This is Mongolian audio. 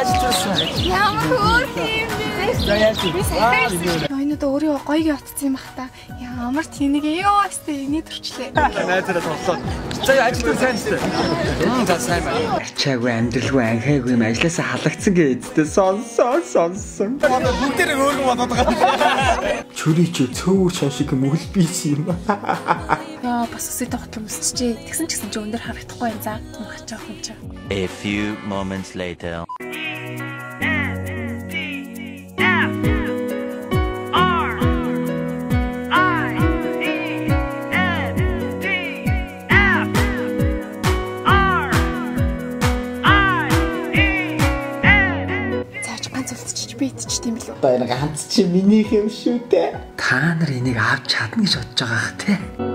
За яаж вэ? Энэ одоо өөрөө гоё утцсан юм бах та. Ямар тэнэг ёо өстэй эний төрчлээ. Найзаараа тоглоод. За ажил дээр сайн шүү. Мм за сайн байна. Ачаагүй амьдралгүй анхаагүй юм ажлаасаа халагдсан гэдэгтэй сонсон сонсон. Бүгдээрээ өөргөн бодоод байгаа. Чүри чи цөөвөр шашиг мөл бийс юм. Яа бас өсөй тоглох өмсчихээ. Тэгсэн ч гэсэн чи өндөр харагдахгүй юм за. Мах жоох юм чи. A few moments later. Одоо энэ ганц чи минийх юм шүү дээ. Та нар энийг авч чадна гэж бодож байгаа хэ, тэ?